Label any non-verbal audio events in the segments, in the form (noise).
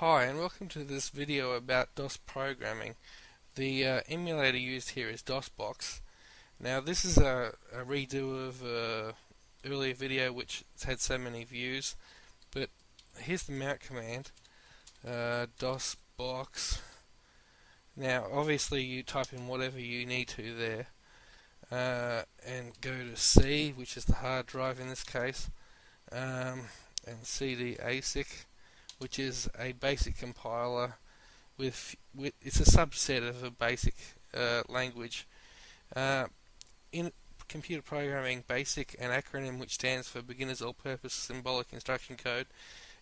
Hi and welcome to this video about DOS programming. The uh, emulator used here is DOSBox. Now this is a, a redo of an earlier video which had so many views but here's the mount command uh, DOSBox now obviously you type in whatever you need to there uh, and go to C which is the hard drive in this case um, and CD ASIC which is a basic compiler with, with it's a subset of a basic uh, language. Uh, in computer programming, BASIC, an acronym which stands for Beginner's All-Purpose Symbolic Instruction Code,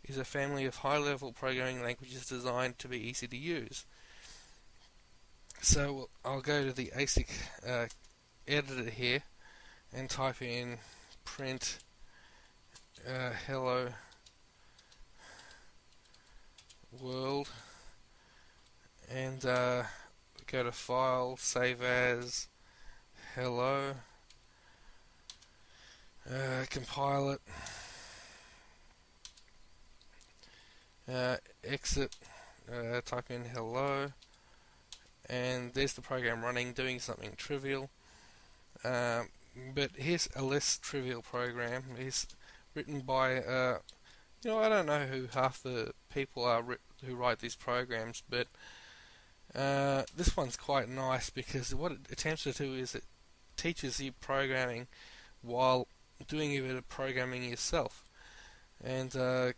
is a family of high-level programming languages designed to be easy to use. So I'll go to the ASIC uh, editor here and type in print uh, hello world. And uh, go to file save as hello. Uh, compile it. Uh, exit. Uh, type in hello. And there's the program running doing something trivial. Um, but here's a less trivial program. It's written by uh, you know I don't know who half the people are who write these programs, but uh, this one's quite nice because what it attempts to do is it teaches you programming while doing a bit of programming yourself. And uh,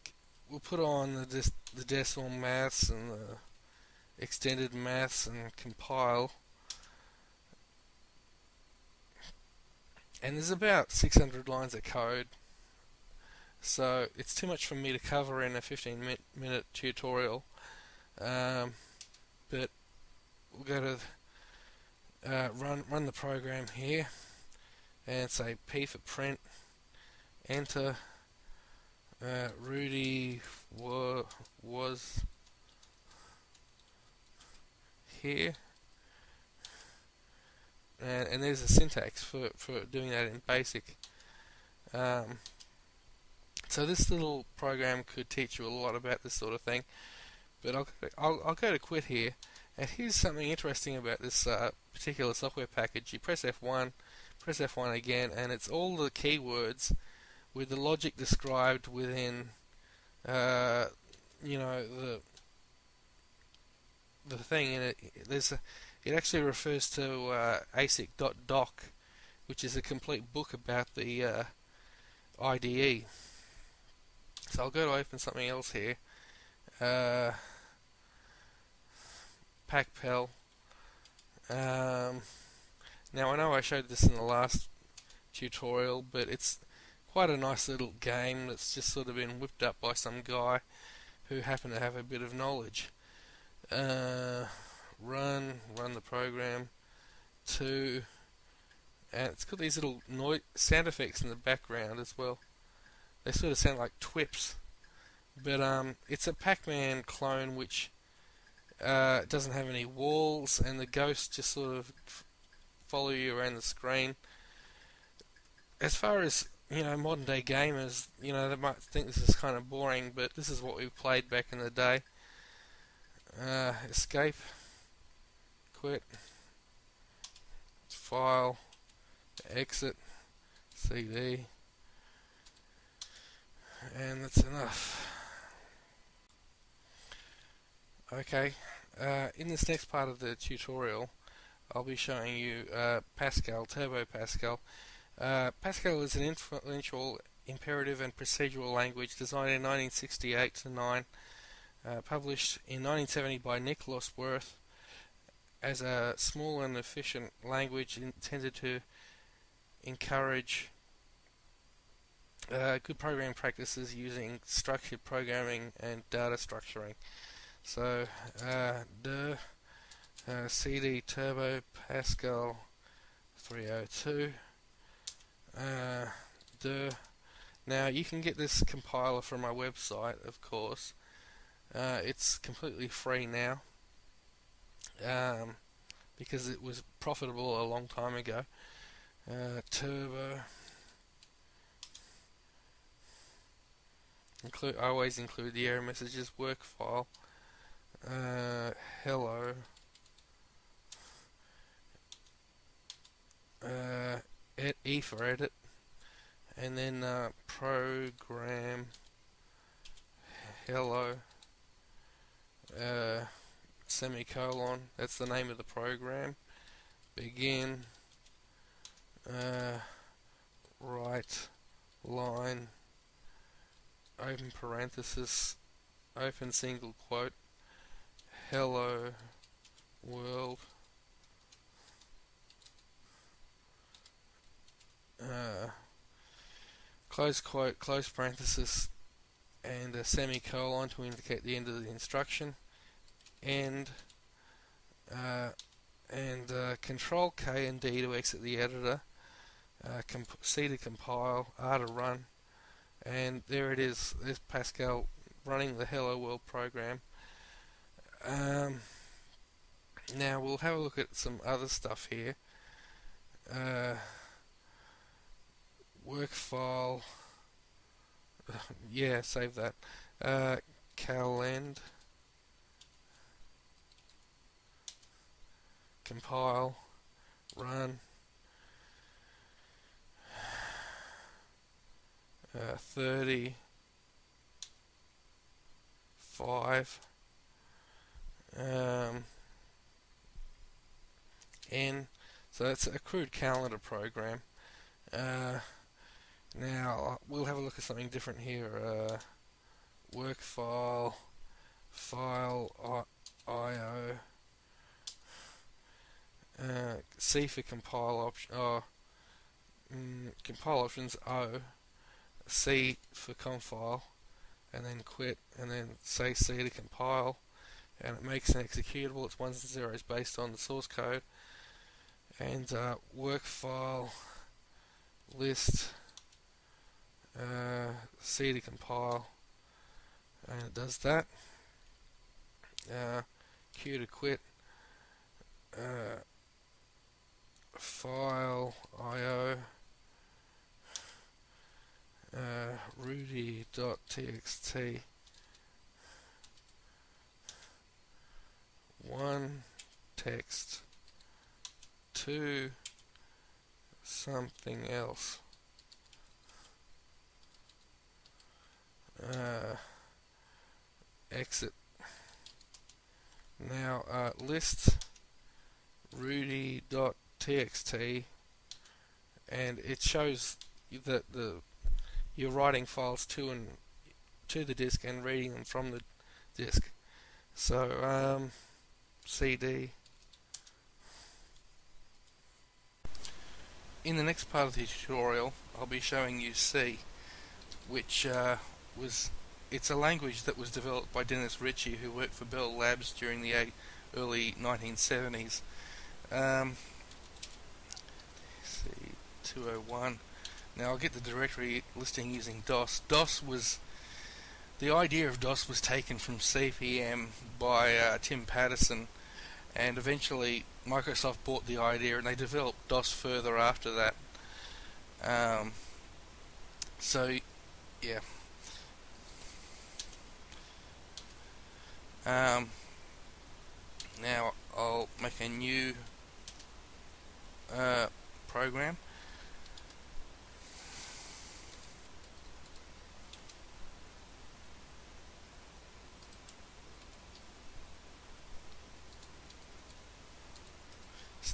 we'll put on the, the decimal maths and the extended maths and compile. And there's about 600 lines of code so it's too much for me to cover in a 15 minute, minute tutorial. Um, but we'll go to uh, run run the program here and say P for print. Enter. Uh, Rudy wa was here. And, and there's a syntax for, for doing that in BASIC. Um, so this little program could teach you a lot about this sort of thing, but I'll, I'll, I'll go to quit here. And here's something interesting about this uh, particular software package. You press F1, press F1 again, and it's all the keywords with the logic described within, uh, you know, the the thing in it. There's a, it actually refers to uh, ASIC.doc, which is a complete book about the uh, IDE. So I'll go to open something else here. Uh, PacPel. Um, now I know I showed this in the last tutorial, but it's quite a nice little game that's just sort of been whipped up by some guy who happened to have a bit of knowledge. Uh, run, run the program. Two, and it's got these little noise sound effects in the background as well. They sort of sound like twips. But um, it's a Pac-Man clone which uh, doesn't have any walls, and the ghosts just sort of follow you around the screen. As far as you know, modern day gamers, you know, they might think this is kind of boring, but this is what we played back in the day. Uh, escape, quit, file, exit, CD and that's enough. Okay, uh, in this next part of the tutorial I'll be showing you uh, Pascal, Turbo Pascal. Uh, Pascal is an influential imperative and procedural language designed in 1968 to 9, uh, published in 1970 by Nicholas Wirth as a small and efficient language intended to encourage uh, good programming practices using structured programming and data structuring. So, uh, the uh, CD Turbo Pascal 302. Uh, the now you can get this compiler from my website, of course. Uh, it's completely free now um, because it was profitable a long time ago. Uh, turbo Include, I always include the error messages work file uh, hello uh, E for edit and then uh, program hello uh, semicolon that's the name of the program begin uh, write line open parenthesis open single quote hello world. Uh, close quote close parenthesis and a semicolon to indicate the end of the instruction. And uh, and uh, control K and D to exit the editor uh, C to compile R to run and there it is there's Pascal running the Hello World program. Um, now we'll have a look at some other stuff here. Uh, work file (laughs) yeah save that. Uh, calend. Compile. Run uh, 30 5 um, N so that's a crude calendar program uh, now we'll have a look at something different here. Uh, work file, file IO, uh, C for compile option. Oh, mm, compile options O, C for compile, and then quit, and then say C to compile, and it makes an executable. It's ones and zeros based on the source code, and uh, work file list uh, C to compile and it does that uh, Q to quit uh, file IO uh, rudy.txt one text. Two something else. Uh, exit. Now uh, list rudy.txt and it shows that the you're writing files to and to the disk and reading them from the disk. So um, CD. In the next part of the tutorial, I'll be showing you C, which uh, was it's a language that was developed by Dennis Ritchie, who worked for Bell Labs during the early 1970s. Um, see, 201. Now I'll get the directory listing using DOS. DOS was the idea of DOS was taken from CP/M by uh, Tim Paterson, and eventually Microsoft bought the idea and they developed DOS further after that. Um, so, yeah. Um, now I'll make a new uh, program.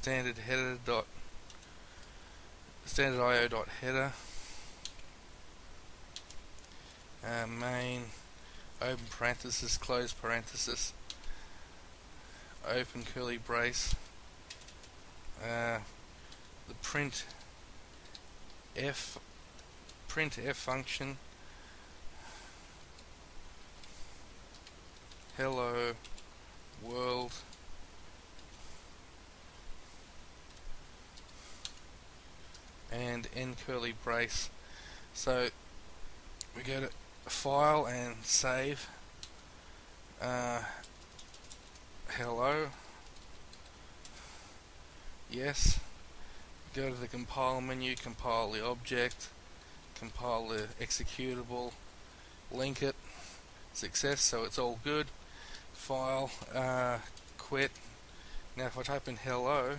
Standard header dot standard IO dot header. Uh, main open parenthesis, close parenthesis, open curly brace, uh, the print f print f function, hello world and end curly brace. So we go to file and save. Uh, hello. Yes. Go to the compile menu compile the object compile the executable link it. Success so it's all good. File, uh, quit. Now if I type in hello,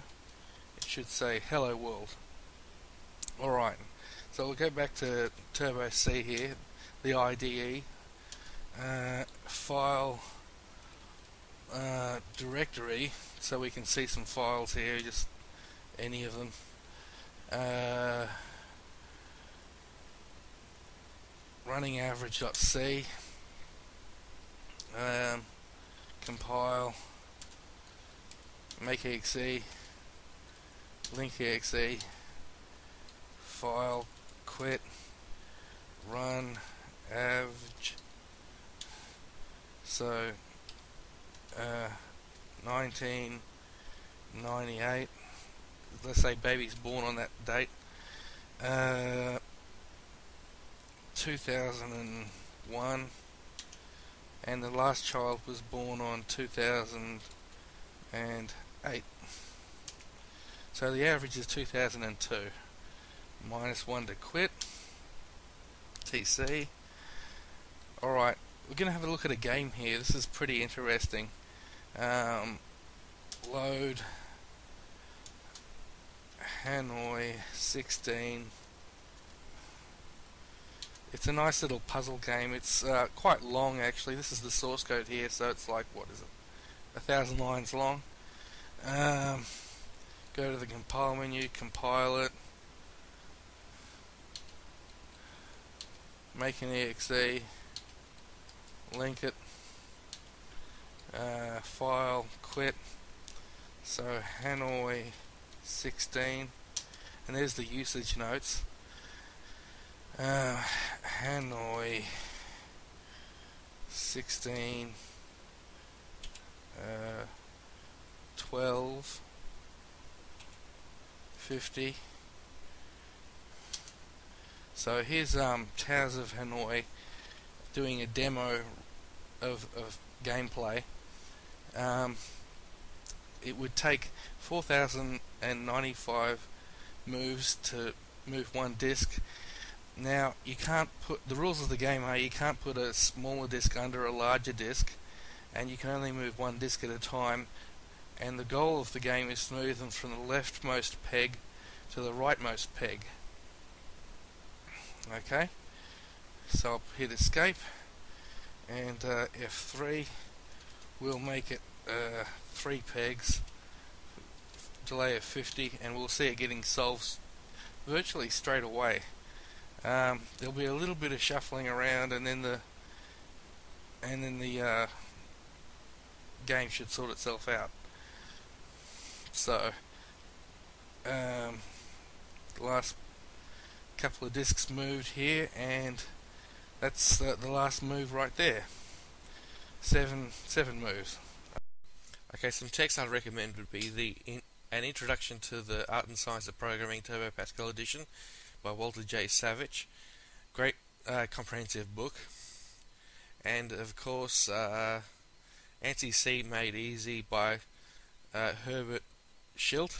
it should say hello world. Alright, so we'll go back to Turbo C here, the IDE, uh, file, uh, directory, so we can see some files here, just any of them. Uh, running average.c um, compile make exe link exe file quit run average. So uh, 1998 let's say baby's born on that date uh, 2001 and the last child was born on 2008 so the average is 2002 minus 1 to quit. TC alright we're going to have a look at a game here. This is pretty interesting. Um, load. Hanoi 16 it's a nice little puzzle game. It's uh, quite long actually. This is the source code here, so it's like what is it, a thousand lines long. Um, go to the compile menu, compile it, make an exe, link it, uh, file, quit. So Hanoi 16, and there's the usage notes. Uh, Hanoi 16 uh, 12 50 so here's um, Towers of Hanoi doing a demo of, of gameplay um, it would take 4095 moves to move one disc now, you can't put the rules of the game are you can't put a smaller disc under a larger disc, and you can only move one disc at a time. And the goal of the game is to move them from the leftmost peg to the rightmost peg. Okay, so I'll hit escape, and uh, F3 will make it uh, three pegs, delay of 50, and we'll see it getting solved virtually straight away. Um, there'll be a little bit of shuffling around, and then the and then the uh, game should sort itself out. So, um, last couple of discs moved here, and that's uh, the last move right there. Seven seven moves. Okay, some text I'd recommend would be the in, an introduction to the Art and Science of Programming Turbo Pascal edition by Walter J. Savitch. Great uh, comprehensive book. And of course, uh, ANSI C Made Easy by uh, Herbert Schildt.